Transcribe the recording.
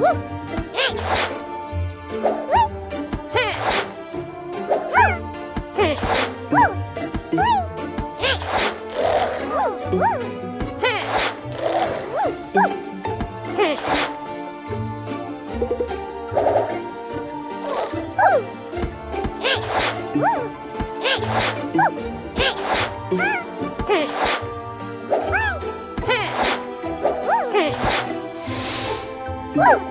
Woo! Woo!